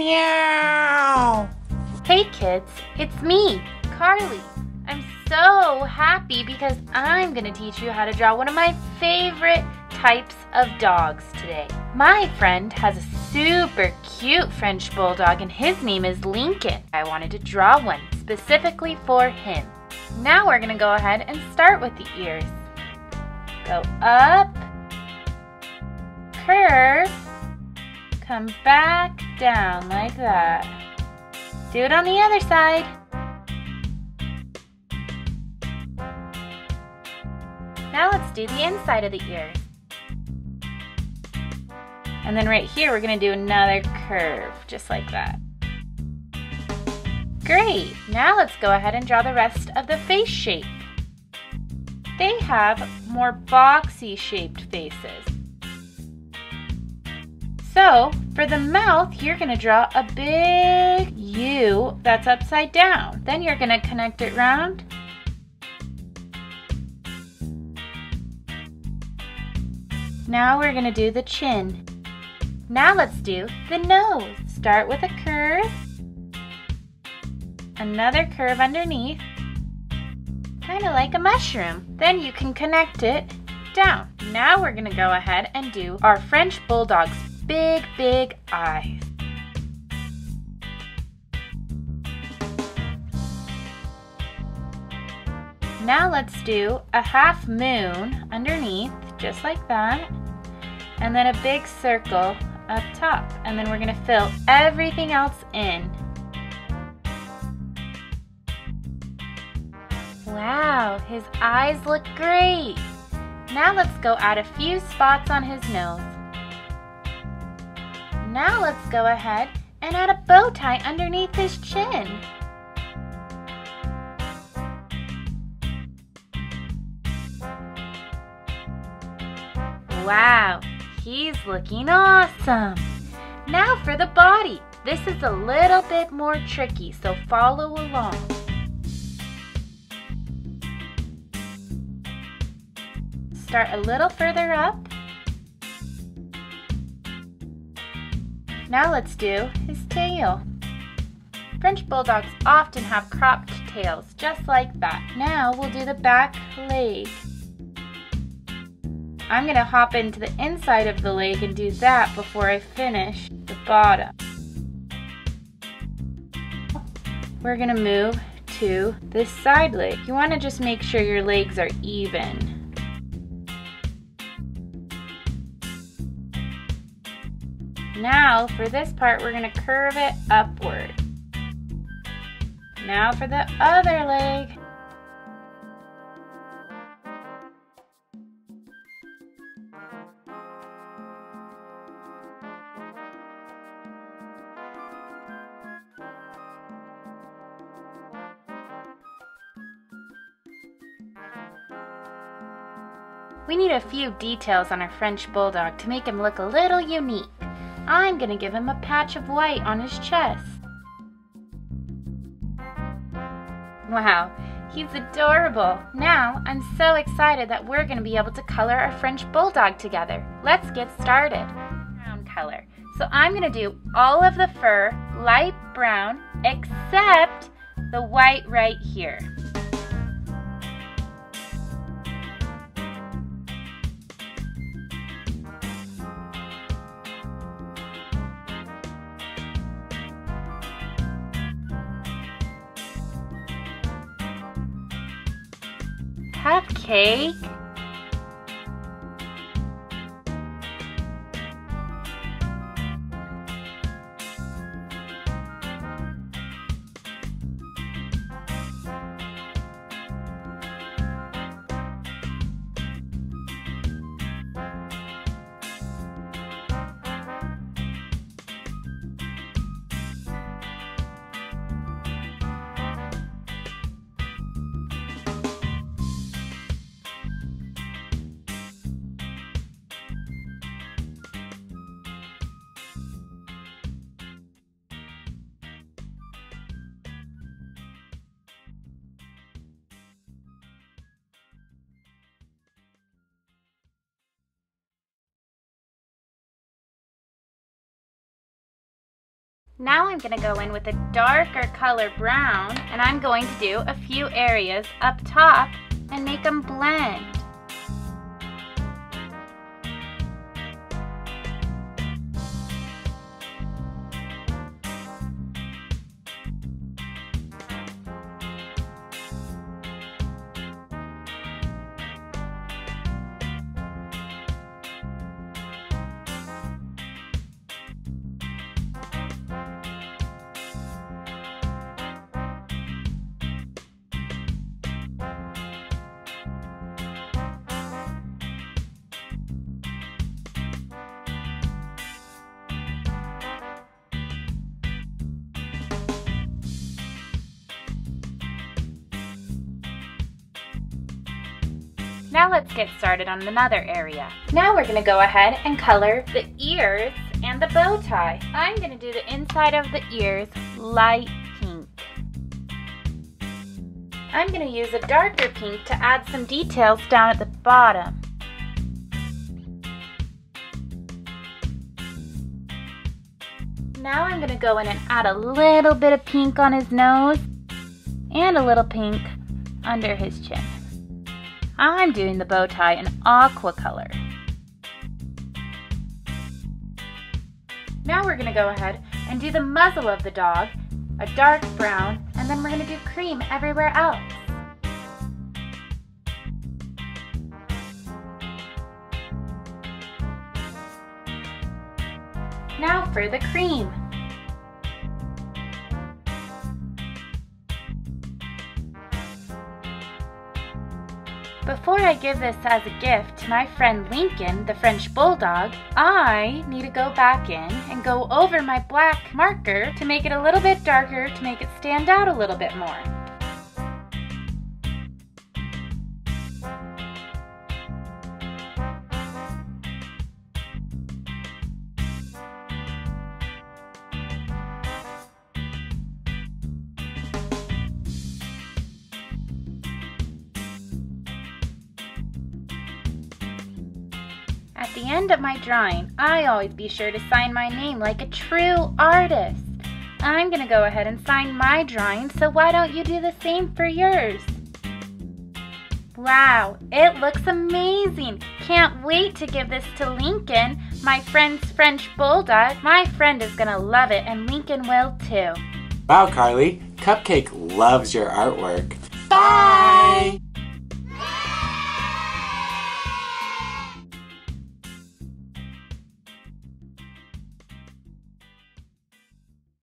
Meow. Hey kids, it's me, Carly. I'm so happy because I'm going to teach you how to draw one of my favorite types of dogs today. My friend has a super cute French Bulldog and his name is Lincoln. I wanted to draw one specifically for him. Now we're going to go ahead and start with the ears. Go up, curve, come back down like that. Do it on the other side. Now let's do the inside of the ears. And then right here, we're gonna do another curve, just like that. Great, now let's go ahead and draw the rest of the face shape. They have more boxy shaped faces. So, for the mouth, you're gonna draw a big U that's upside down. Then you're gonna connect it round. Now we're gonna do the chin. Now let's do the nose. Start with a curve, another curve underneath, kind of like a mushroom. Then you can connect it down. Now we're gonna go ahead and do our French Bulldog's big, big eyes. Now let's do a half moon underneath, just like that, and then a big circle up top. And then we're gonna fill everything else in. Wow, his eyes look great. Now let's go add a few spots on his nose. Now let's go ahead and add a bow tie underneath his chin. Wow, he's looking awesome. Now for the body. This is a little bit more tricky, so follow along. Start a little further up. Now let's do his tail. French Bulldogs often have cropped tails, just like that. Now we'll do the back leg. I'm gonna hop into the inside of the leg and do that before I finish the bottom. We're gonna move to this side leg. You wanna just make sure your legs are even. Now for this part, we're gonna curve it upward. Now for the other leg. We need a few details on our French Bulldog to make him look a little unique. I'm gonna give him a patch of white on his chest. Wow, he's adorable. Now, I'm so excited that we're gonna be able to color our French Bulldog together. Let's get started. Brown color. So I'm gonna do all of the fur light brown except the white right here. Have Now I'm going to go in with a darker color brown and I'm going to do a few areas up top and make them blend. Now let's get started on another area. Now we're gonna go ahead and color the ears and the bow tie. I'm gonna do the inside of the ears light pink. I'm gonna use a darker pink to add some details down at the bottom. Now I'm gonna go in and add a little bit of pink on his nose and a little pink under his chin. I'm doing the bow tie in aqua color. Now we're gonna go ahead and do the muzzle of the dog, a dark brown, and then we're gonna do cream everywhere else. Now for the cream. Before I give this as a gift to my friend Lincoln, the French Bulldog, I need to go back in and go over my black marker to make it a little bit darker to make it stand out a little bit more. At the end of my drawing, I always be sure to sign my name like a true artist. I'm to go ahead and sign my drawing, so why don't you do the same for yours? Wow, it looks amazing. Can't wait to give this to Lincoln, my friend's French Bulldog. My friend is to love it, and Lincoln will too. Wow, Carly, Cupcake loves your artwork. Bye!